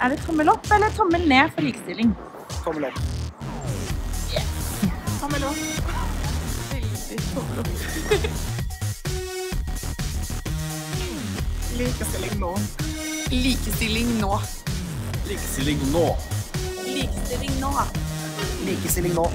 Er det tommel opp eller tommel ned for likestilling? Tommel opp. Tommel opp. Veldig tommel opp. Likestilling nå. Likestilling nå. Likestilling nå. Likestilling nå. Likestilling nå.